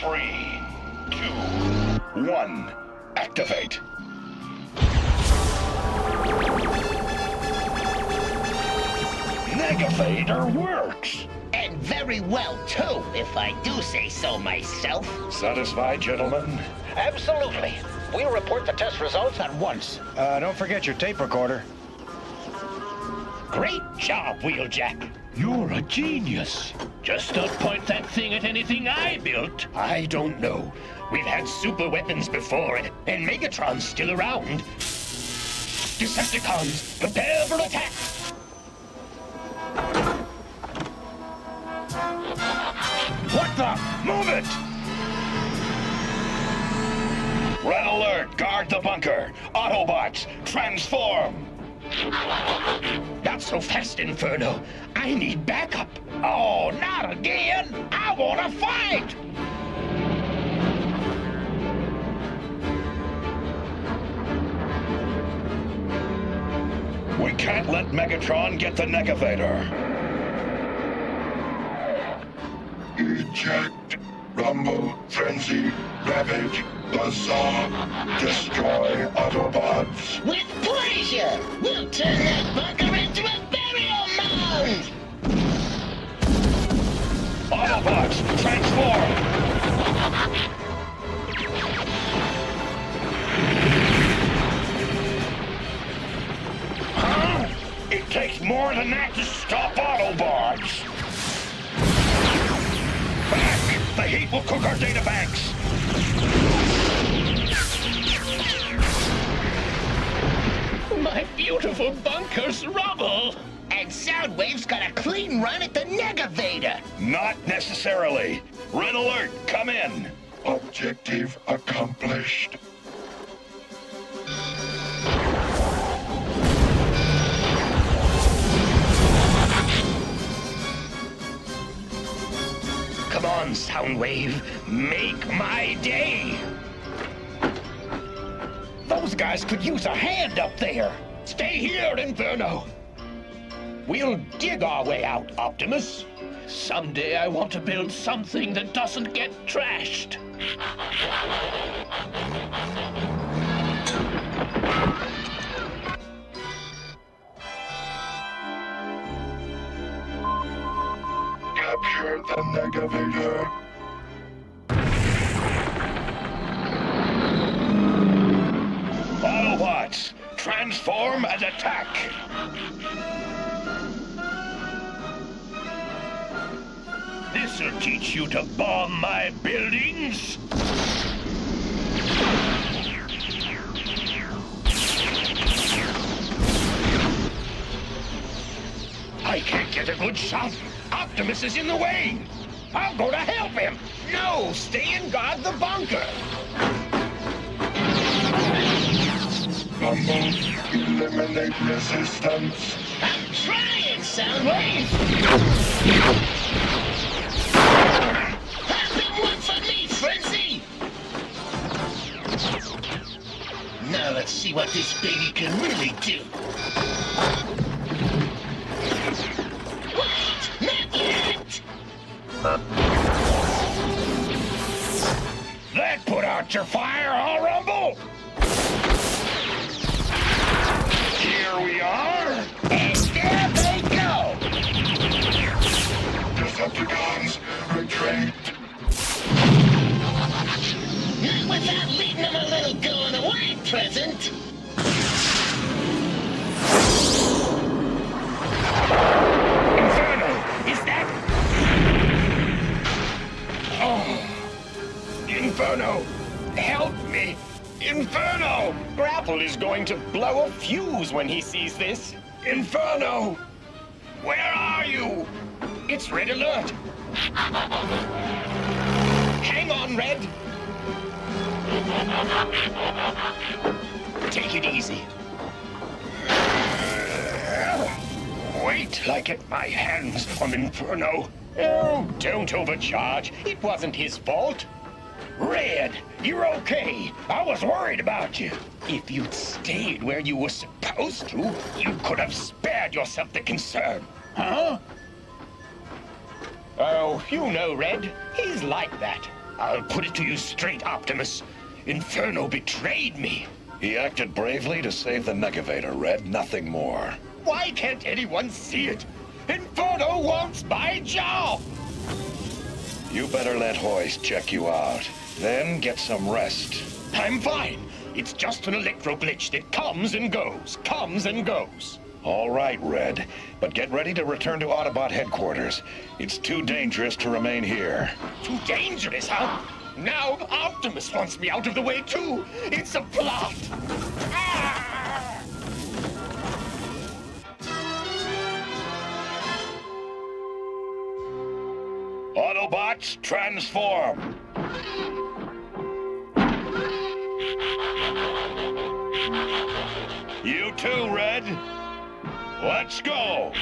Three, two, one. Activate. Negavator works. And very well, too, if I do say so myself. Satisfied, gentlemen? Absolutely. We'll report the test results at once. Uh, don't forget your tape recorder. Great job, Wheeljack. You're a genius. Just don't point that thing at anything I built. I don't know. We've had super weapons before, and Megatron's still around. Decepticons, prepare for attack! What the? Move it! Red alert! Guard the bunker! Autobots, transform! Not so fast, Inferno. I need backup. Oh, not again! I want to fight! We can't let Megatron get the Negavator. Eject, rumble, frenzy, ravage, Buzzsaw, destroy Autobots. With pleasure! We'll turn that than that to stop Autobots! Back! The heat will cook our data banks! My beautiful bunker's rubble. And Soundwave's got a clean run at the Negavator! Not necessarily. Red alert, come in. Objective accomplished. Soundwave. Make my day! Those guys could use a hand up there. Stay here, Inferno. We'll dig our way out, Optimus. Someday I want to build something that doesn't get trashed. The Autobots, transform and attack! This'll teach you to bomb my buildings. I can't get a good shot. Optimus is in the way. I'll go to help him. No, stay and guard the bunker. Rumble, eliminate resistance. I'm trying, Soundwave. Is going to blow a fuse when he sees this. Inferno! Where are you? It's Red Alert. Hang on, Red. Take it easy. Wait till I get my hands on Inferno. Oh, don't overcharge. It wasn't his fault. Red, you're okay. I was worried about you. If you'd stayed where you were supposed to, You could have spared yourself the concern. huh? Oh, you know Red. He's like that. I'll put it to you straight, Optimus. Inferno betrayed me. He acted bravely to save the Negavator, Red. Nothing more. Why can't anyone see it? Inferno wants my job! You better let Hoist check you out. Then get some rest. I'm fine. It's just an electro glitch that comes and goes, comes and goes. All right, Red. But get ready to return to Autobot headquarters. It's too dangerous to remain here. Too dangerous, huh? Now Optimus wants me out of the way, too. It's a plot. Ah! Autobots, transform! Too, Red. Let's go!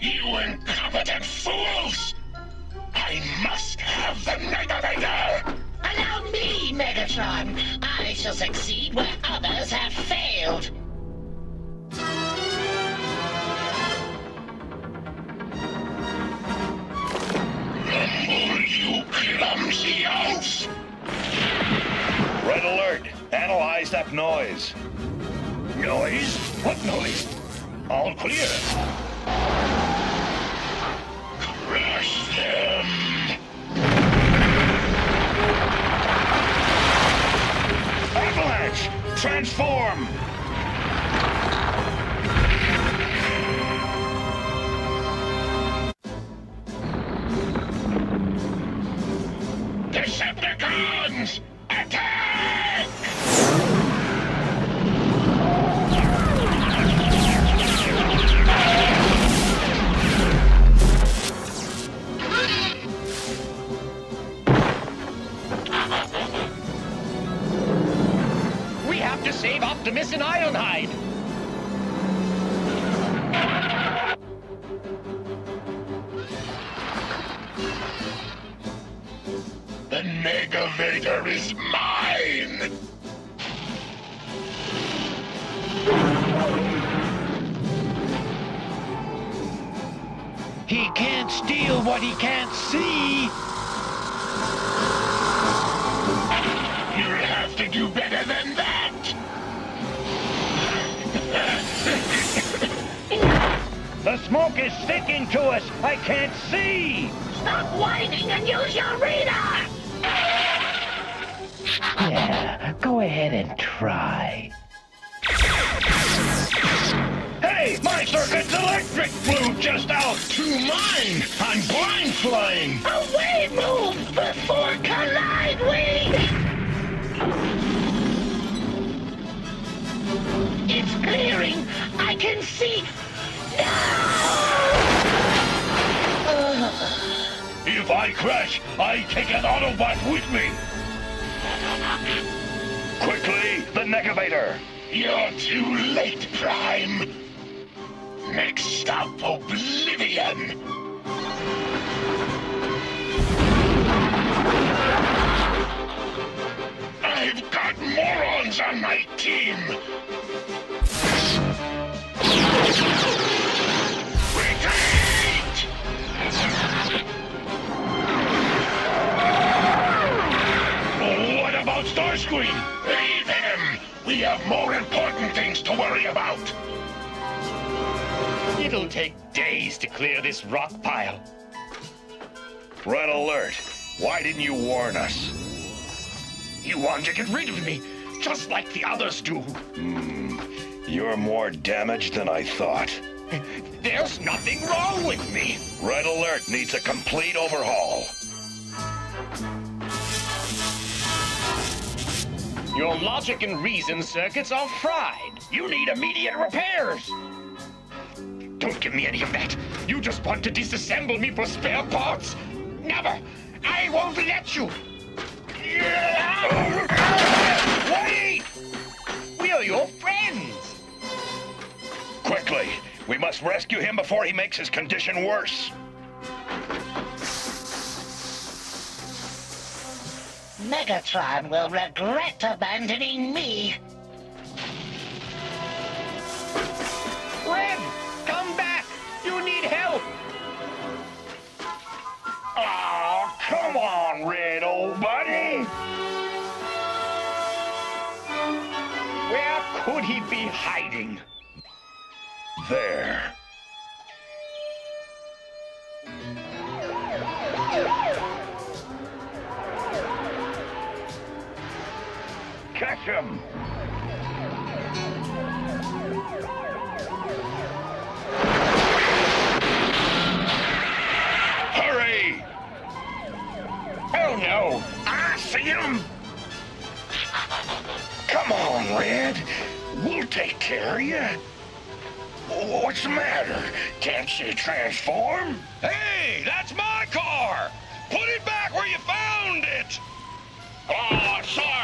You incompetent fools! I must have the Negavator! Allow me, Megatron. I shall succeed where others have failed. Alert! Analyze that noise. Noise? What noise? All clear. Crush them! Avalanche! Transform! Decepticons! Attack! To save Optimus and Ironhide. The Negavator is mine! He can't steal what he can't see. The smoke is sticking to us. I can't see. Stop whining and use your radar! Yeah, go ahead and try. Hey, my circuit's electric flew just out! To mine! I'm blind flying! Away move before collide we! It's clearing. I can see. I crash, I take an Autobot with me! Quickly, the Negavator! You're too late, Prime! Next stop, Oblivion! I've got morons on my team! Leave him! We have more important things to worry about! It'll take days to clear this rock pile. Red alert! Why didn't you warn us? You want to get rid of me, just like the others do. Hmm. You're more damaged than I thought. There's nothing wrong with me. Red alert needs a complete overhaul. Your logic and reason circuits are fried. You need immediate repairs. Don't give me any of that. You just want to disassemble me for spare parts. Never. I won't let you. Wait! We are your friends. Quickly, we must rescue him before he makes his condition worse. Megatron will regret abandoning me. Red, come back! You need help! Oh, come on, Red, old buddy! Where could he be hiding? There. Catch him! Hurry! Oh no! I see him! Come on, Red. We'll take care of you. What's the matter? Can't you transform? Hey, that's my car!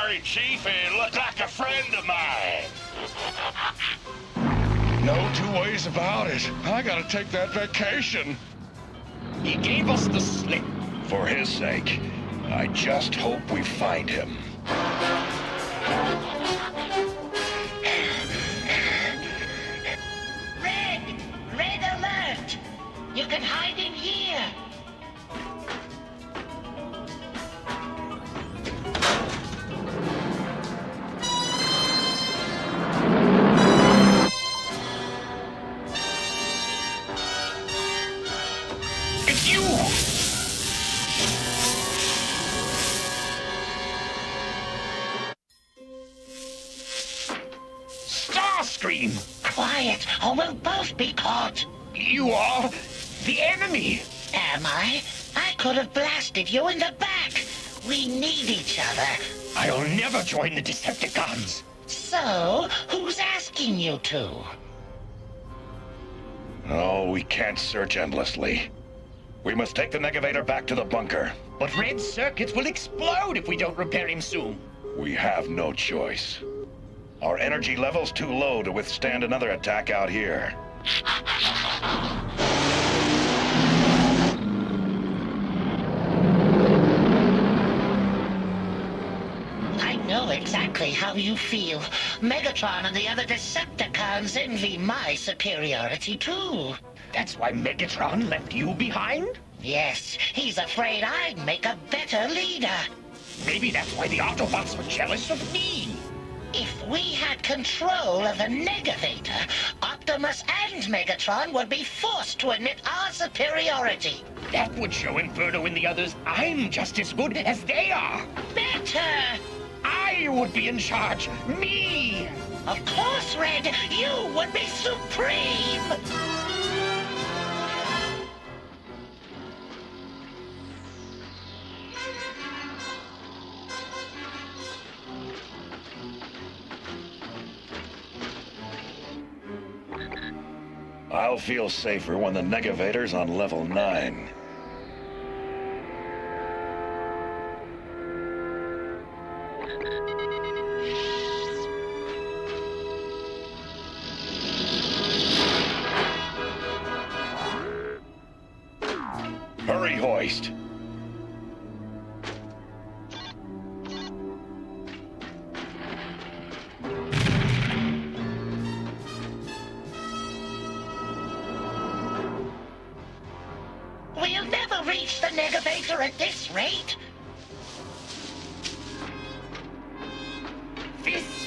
Sorry, Chief. It looked like a friend of mine. No two ways about it. I gotta take that vacation. He gave us the slip. For his sake, I just hope we find him. Red! Red alert! You can hide be! You are the enemy. Am I? I could have blasted you in the back! We need each other. I'll never join the Decepticons. So, who's asking you to? Oh, we can't search endlessly. We must take the Negavator back to the bunker. But Red's circuits will explode if we don't repair him soon. We have no choice. Our energy level's too low to withstand another attack out here. I know exactly how you feel. Megatron and the other Decepticons envy my superiority too. That's why Megatron left you behind? Yes, he's afraid I'd make a better leader. Maybe that's why the Autobots were jealous of me. If we had control of the Negavator, Optimus and Megatron would be forced to admit our superiority. That would show Inferno and the others I'm just as good as they are. Better! I would be in charge. Me! Of course, Red, you would be supreme! I'll feel safer when the Negavator's on level 9.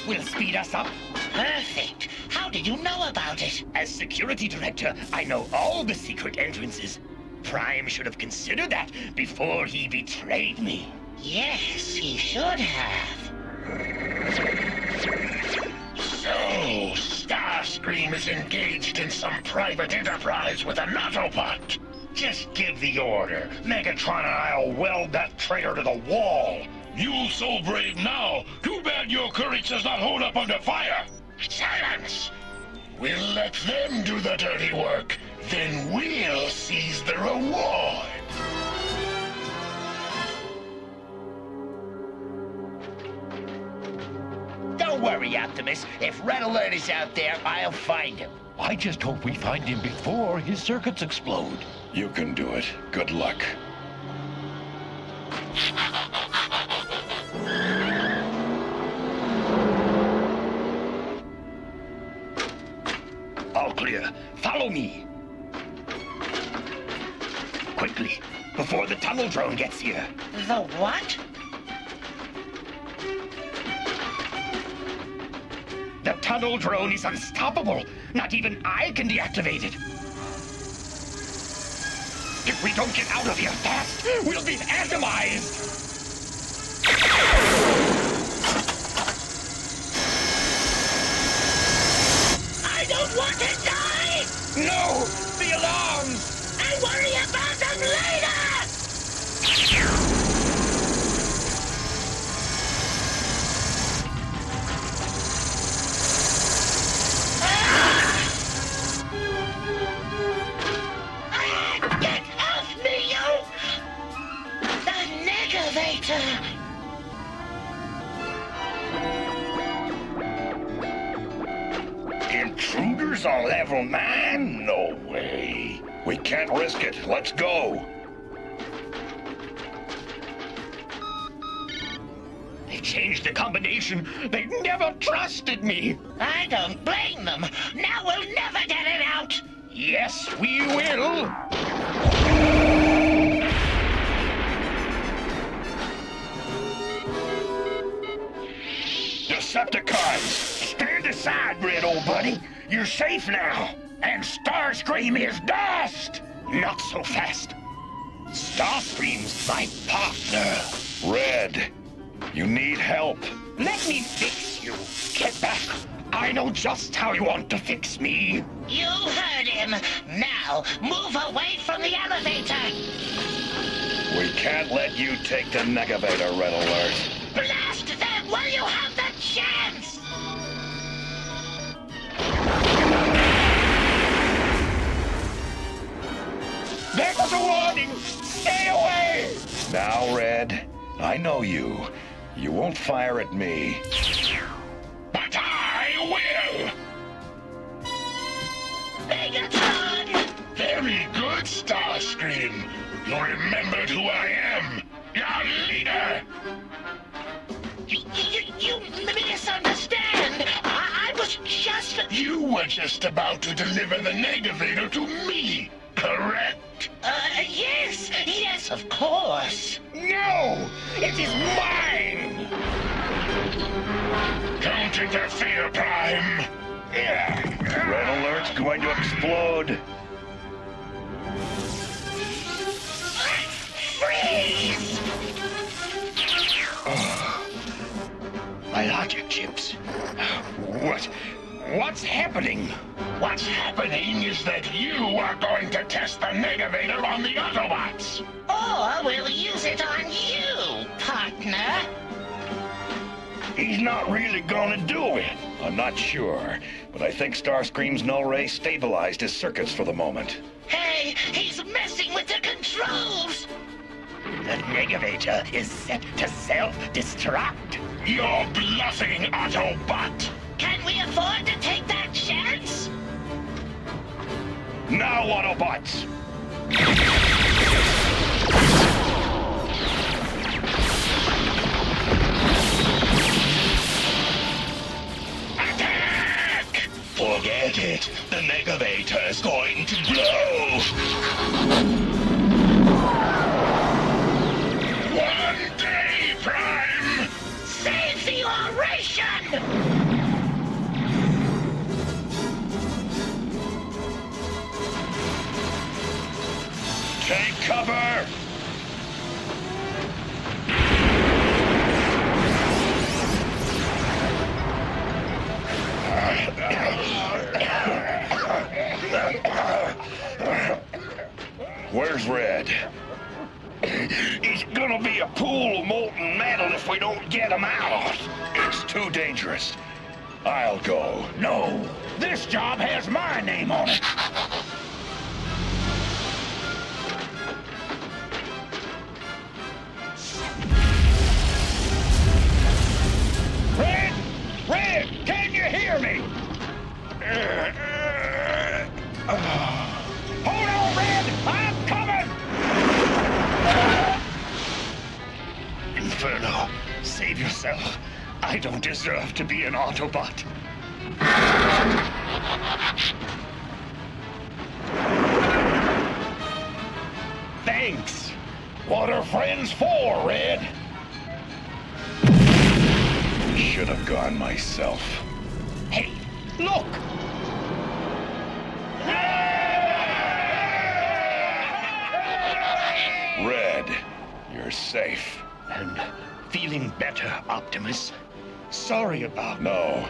This will speed us up. Perfect. How did you know about it? As security director, I know all the secret entrances. Prime should have considered that before he betrayed me. Yes, he should have. So, Starscream is engaged in some private enterprise with an Autobot. Just give the order. Megatron and I'll weld that traitor to the wall. You so brave now. Too bad your courage does not hold up under fire. Silence! We'll let them do the dirty work. Then we'll seize the reward. Don't worry, Optimus. If Red Alert is out there, I'll find him. I just hope we find him before his circuits explode. You can do it. Good luck. The drone is unstoppable. Not even I can deactivate it. If we don't get out of here fast, we'll be atomized. I don't want to die! No! The alarms! I worry about them later! Intruders on level 9? No way. We can't risk it. Let's go. They changed the combination. They never trusted me. I don't blame them. Now we'll never get it out! Yes, we will. Decepticons! Aside, Red old buddy. You're safe now. And Starscream is dust! Not so fast. Starscream's my partner. Red, you need help. Let me fix you. Get back. I know just how you want to fix me. You heard him. Now, move away from the elevator. We can't let you take the Negavator, Red Alert. Blast them while you have the chance. Was a warning. Stay away. Now, Red, I know you. You won't fire at me. But I will! Megatron! Very good, Starscream. You remembered who I am. Your leader. You, you, you misunderstand. I, I was just... You were just about to deliver the Negavator to me, correct? Of course. No, it is mine. Don't interfere, Prime. Red Alert's going to explode. Freeze! My logic chips. What? What's happening? What's happening is that you are going to test the Negavator on the Autobots. Oh, or we'll use it on you, partner. He's not really gonna do it. I'm not sure, but I think Starscream's null ray stabilized his circuits for the moment. Hey, he's messing with the controls. The Negavator is set to self-destruct. You're bluffing, Autobot. Afford to take that chance? Now, Autobots! Attack! Forget it. The Negavator's going to blow. Gonna be a pool of molten metal if we don't get him out. It's too dangerous. I'll go. No, this job has my name on it. Red! Red! Can you hear me? Hold Inferno, save yourself. I don't deserve to be an Autobot. Thanks! What are friends for, Red? Should have gone myself. Hey, look! Red, you're safe. And feeling better, Optimus. Sorry about... No.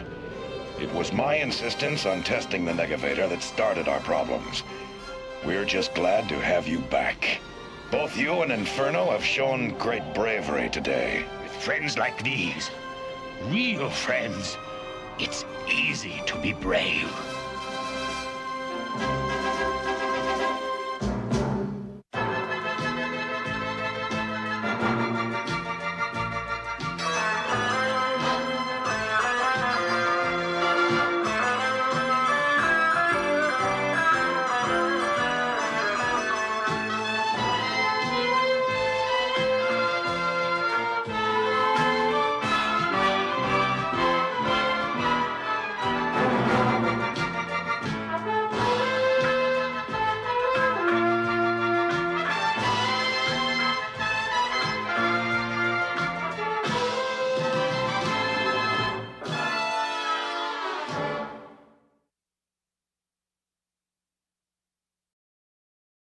It was my insistence on testing the Negavator that started our problems. We're just glad to have you back. Both you and Inferno have shown great bravery today. With friends like these, real friends, it's easy to be brave.